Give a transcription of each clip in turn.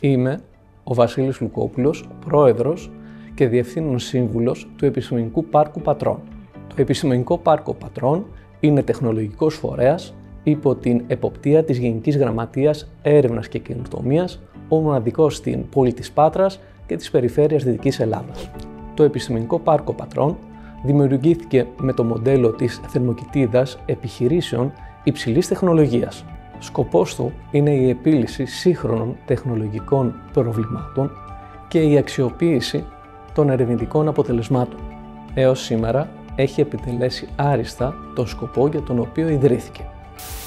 Είμαι ο Βασίλης Λουκόπουλος, πρόεδρος και διευθύνων σύμβουλος του Επιστημονικού Πάρκου Πατρών. Το Επιστημονικό Πάρκο Πατρών είναι τεχνολογικός φορέας υπό την εποπτεία της Γενικής Γραμματείας Έρευνας και Καινοτομίας, ο μοναδικός στην πόλη της Πάτρας και της περιφέρειας Δυτικής Ελλάδας. Το Επιστημονικό Πάρκο Πατρών δημιουργήθηκε με το μοντέλο της θερμοκοιτίδας επιχειρήσεων υψηλής τεχνολογίας. Σκοπός του είναι η επίλυση σύγχρονων τεχνολογικών προβλημάτων και η αξιοποίηση των ερευνητικών αποτελεσμάτων. Έως σήμερα έχει επιτελέσει άριστα το σκοπό για τον οποίο ιδρύθηκε.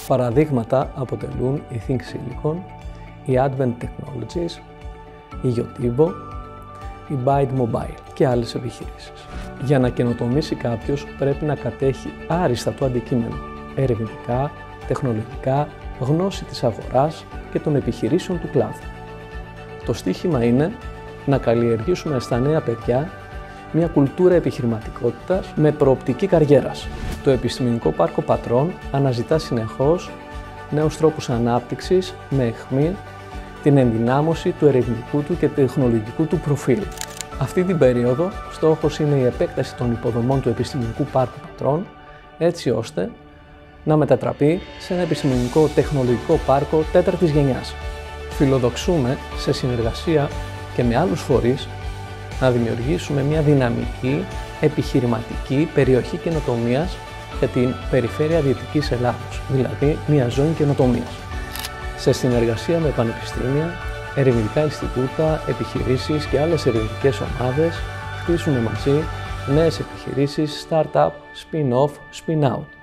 Παραδείγματα αποτελούν η Think Silicon, η Advent Technologies, η Yotibo, η Byte Mobile και άλλες επιχειρήσεις. Για να καινοτομήσει κάποιος πρέπει να κατέχει άριστα το αντικείμενο, ερευνητικά, τεχνολογικά, γνώση της αγοράς και των επιχειρήσεων του κλάδου. Το στίχημα είναι να καλλιεργήσουμε στα νέα παιδιά μια κουλτούρα επιχειρηματικότητας με προοπτική καριέρας. Το Επιστημονικό Πάρκο Πατρών αναζητά συνεχώς νέους τρόπους ανάπτυξης με αιχμή την ενδυνάμωση του ερευνητικού του και τεχνολογικού του προφίλ. Αυτή την περίοδο στόχος είναι η επέκταση των υποδομών του Επιστημονικού Πάρκου Πατρών έτσι ώστε να μετατραπεί σε ένα επιστημονικό τεχνολογικό πάρκο τέταρτης γενιάς. Φιλοδοξούμε σε συνεργασία και με άλλους φορείς να δημιουργήσουμε μια δυναμική επιχειρηματική περιοχή καινοτομίας για την περιφέρεια Δυτικής Ελλάδος, δηλαδή μια ζώνη καινοτομίας. Σε συνεργασία με πανεπιστήμια, ερευνητικά Ινστιτούτα, επιχειρήσεις και άλλες ερευνητικές ομάδες χτίσουμε μαζί νέες επιχειρήσεις, startup, spin-off, spin-out